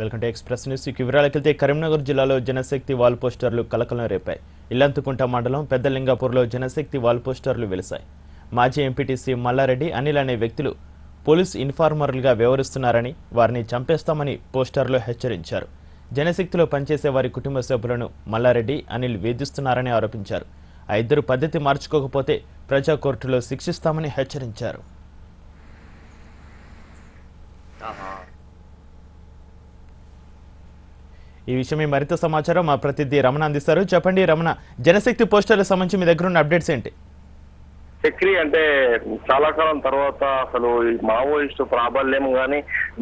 Welcome to express news. ఈ వివరాలకు వెళ్తే కరీంనగర్ జిల్లాలో జనశక్తి వాల్ పోస్టర్లు కలకలం రేపాయి. ఇల్లంతుకుంట మండలం పెద్దలింగాపూర్లో జనశక్తి వాల్ పోస్టర్లు వెలిశాయి. మాజీ ఎంపీటీసీ మల్లారెడ్డి అనిల్ అనే వ్యక్తులు పోలీస్ ఇన్ఫార్మర్లుగా వ్యవహరిస్తున్నారని వారిని చంపేస్తామని పోస్టర్లో హెచ్చరించారు. జనశక్తిలో పనిచేసే వారి కుటుంబ సభ్యులను మల్లారెడ్డి అనిల్ వేధిస్తున్నారని ఆరోపించారు. ఆ ఇద్దరు పద్ధతి మార్చుకోకపోతే ప్రజా కోర్టులో శిక్షిస్తామని హెచ్చరించారు. ఈ విషయమై మరింత సమాచారం మా ప్రతినిధి రమణ అందిస్తారు. చెప్పండి రమణ జనశక్తి పోస్టర్లకు సంబంధించి మీ దగ్గర ఉన్న అప్డేట్స్ ఏంటి? చక్రి అంటే చాలా కాలం తర్వాత అసలు మావోయిస్టు ప్రాబల్యం కానీ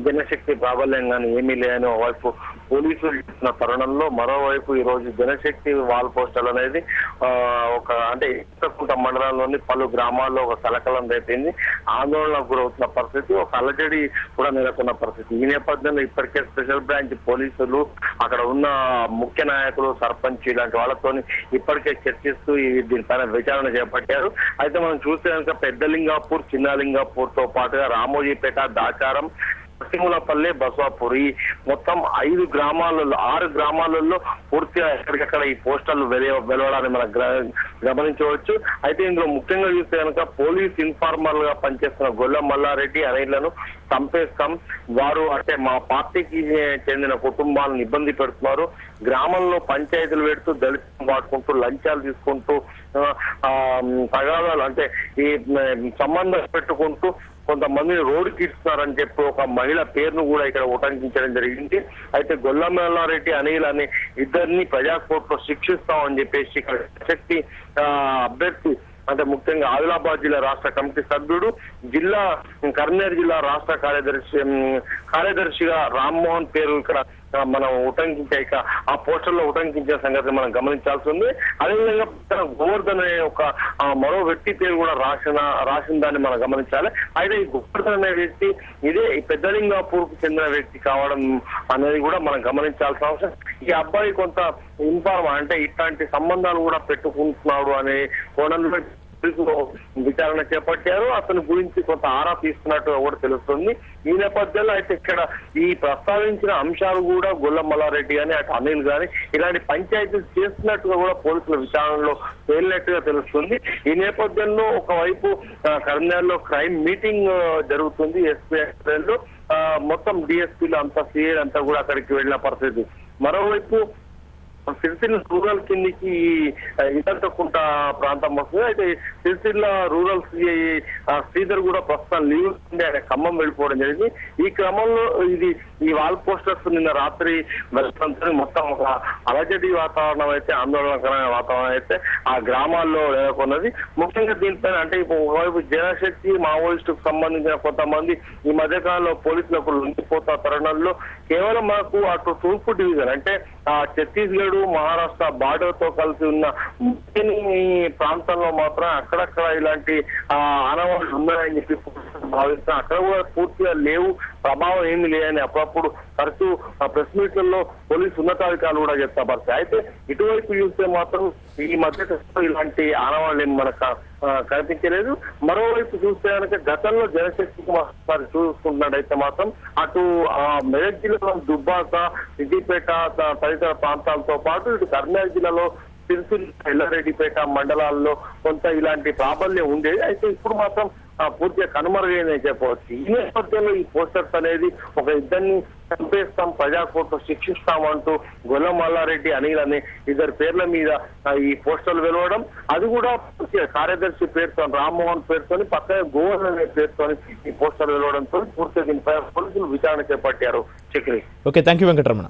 జనశక్తి ప్రాబల్యం కానీ ఏమీ లేని ఒకవైపు పోలీసులు ఇస్తున్న తరుణంలో మరోవైపు ఈ రోజు జనశక్తి వాల్ పోస్టర్లు అనేది ఒక అంటే ఇసుకుంట మండలంలోని పలు గ్రామాల్లో ఒక కలకలం రేపింది. ఆందోళనకు గురవుతున్న పరిస్థితి ఒక అలజడి కూడా నెలకొన్న పరిస్థితి. ఈ నేపథ్యంలో ఇప్పటికే స్పెషల్ బ్రాంచ్ పోలీసులు అక్కడ ఉన్న ముఖ్య నాయకులు సర్పంచ్ ఇలాంటి వాళ్ళతోని ఇప్పటికే చర్చిస్తూ ఈ దీనిపైన విచారణ చేపట్టారు. అయితే మనం చూస్తే కనుక పెద్దలింగాపూర్ చిన్నలింగాపూర్తో పాటుగా రామోజీపేట దాచారం పల్లె బసవాపూర్. ఈ మొత్తం ఐదు గ్రామాలలో ఆరు గ్రామాలలో పూర్తిగా ఎక్కడికక్కడ ఈ పోస్టర్లు వెలవడానికి మన గమనించవచ్చు. అయితే ఇందులో ముఖ్యంగా చూస్తే కనుక పోలీస్ ఇన్ఫార్మర్గా పనిచేస్తున్న గొల్ల మల్లారెడ్డి అనేలను చంపేస్తాం. వారు అంటే మా పార్టీకి చెందిన కుటుంబాలను ఇబ్బంది పెడుతున్నారు. గ్రామంలో పంచాయతీలు పెడుతూ దళితం వాడుకుంటూ లంచాలు తీసుకుంటూ తగాదాలు అంటే ఈ సంబంధం పెట్టుకుంటూ కొంతమందిని రోడ్డుకి ఇస్తున్నారని చెప్పి ఒక మహిళ పేరును కూడా ఇక్కడ ఉటంకించడం జరిగింది. అయితే గొల్లమల్లారెడ్డి అనిల్ అని ఇద్దరిని ప్రజా కోర్టులో శిక్షిస్తామని చెప్పేసి ఇక్కడ శక్తి అభ్యర్థి అంటే ముఖ్యంగా ఆదిలాబాద్ జిల్లా రాష్ట్ర కమిటీ సభ్యుడు జిల్లా కర్నూలు జిల్లా రాష్ట్ర కార్యదర్శి కార్యదర్శిగా రామ్మోహన్ పేరు ఇక్కడ మనం ఉటంకించే ఇక ఆ పోస్టర్లో ఉటంకించిన సంగతి మనం గమనించాల్సి ఉంది. అదేవిధంగా తన గోవర్ధన్ అనే ఒక మరో వ్యక్తి పేరు కూడా రాసిన రాసిన దాన్ని మనం గమనించాలి. అయితే ఈ గోవర్ధన్ అనే వ్యక్తి ఇదే ఈ కు చెందిన వ్యక్తి కావడం అనేది కూడా మనం గమనించాల్సిన అవసరం. ఈ అబ్బాయి కొంత ఇన్ఫార్మ్ అంటే ఇట్లాంటి సంబంధాలు కూడా పెట్టుకుంటున్నాడు అనే కోణంలో విచారణ చేపట్టారు. అతని గురించి కొంత ఆరా తీస్తున్నట్టు కూడా తెలుస్తుంది. ఈ నేపథ్యంలో అయితే ఇక్కడ ఈ ప్రస్తావించిన అంశాలు కూడా గొల్ల మల్లారెడ్డి గాని అటు అనిల్ గాని ఇలాంటి పంచాయతీలు చేస్తున్నట్టుగా కూడా పోలీసుల విచారణలో తేలినట్టుగా తెలుస్తుంది. ఈ నేపథ్యంలో ఒకవైపు ఆ, కరీంనగర్లో క్రైమ్ మీటింగ్ జరుగుతుంది ఎస్పీ లో మొత్తం డిఎస్పీలు అంతా సిఐ అంతా కూడా అక్కడికి వెళ్ళిన పరిస్థితి. మరోవైపు సిరిసిల్ల రూరల్ కిందికి ఇదంతకుంట ప్రాంతం వస్తుంది. అయితే సిరిసిల్ల రూరల్ సిఐ శ్రీధర్ కూడా ప్రస్తుతం లీవ్ ఉంది ఆయన ఖమ్మం వెళ్ళిపోవడం జరిగింది. ఈ క్రమంలో ఇది ఈ వాల్ పోస్టర్స్ నిన్న రాత్రి వెళ్ళడంతో మొత్తం ఒక అలజడి వాతావరణం అయితే ఆందోళనకరమైన వాతావరణం అయితే ఆ గ్రామాల్లో నెలకొన్నది. ముఖ్యంగా దీనిపైన అంటే ఇప్పుడు ఒకవైపు జనశక్తి మావోయిస్టుకు సంబంధించిన కొంతమంది ఈ మధ్య కాలంలో పోలీసులకు లొంగిపోతా తరుణంలో కేవలం మాకు అటు తూర్పు డివిజన్ అంటే ఆ ఛత్తీస్గఢ్ మహారాష్ట్ర బార్డర్తో కలిసి ఉన్న ముఖ్యని ప్రాంతాల్లో మాత్రం అక్కడక్కడ ఇలాంటి ఆ ఆనవాళ్ళు ఉన్నాయని చెప్పి పోలీసులు అక్కడ కూడా పూర్తిగా లేవు. ప్రభావం ఏమీ లేదని అప్పుడప్పుడు తరచూ ఆ ప్రెస్ మీట్లలో పోలీస్ ఉన్నతాధికారులు కూడా చెప్తా పరిస్థితి. అయితే ఇటువైపు చూస్తే మాత్రం ఈ మధ్య ఇలాంటి ఆనవాళ్ళు ఏమి మనకు కనిపించలేదు. మరోవైపు చూస్తే కనుక గతంలో జనశక్తికి మరి చూసుకుంటున్నట్టయితే మాత్రం అటు ఆ, మెదక్ జిల్లాలో దుబ్బాక సిద్దిపేట తదితర ప్రాంతాలతో పాటు ఇటు కర్నూలు జిల్లాలో సిరిసిల్ల ఎల్లారెడ్డిపేట మండలాల్లో కొంత ఇలాంటి ప్రాబల్యం ఉండేది అయితే ఇప్పుడు మాత్రం పూర్తిగా కనుమరుగైందని చెప్పవచ్చు. ఈ నేపథ్యంలో ఈ పోస్టర్స్ అనేది ఒక ఇద్దరిని చంపేస్తాం ప్రజా శిక్షిస్తామంటూ గొల్ల మల్లారెడ్డి అనిల్ అనే ఇద్దరు పేర్ల మీద ఈ పోస్టర్లు వెలవడం. అది కూడా పూర్తిగా కార్యదర్శి పేరుతో రామ్మోహన్ పేరుతోని పక్కనే గోవన్ అనే పేరుతోని ఈ పోస్టర్లు వెలవడంతో పూర్తిగా దీనిపై పోలీసులు విచారణ చేపట్టారు Chakri okay thank you Venkataramana.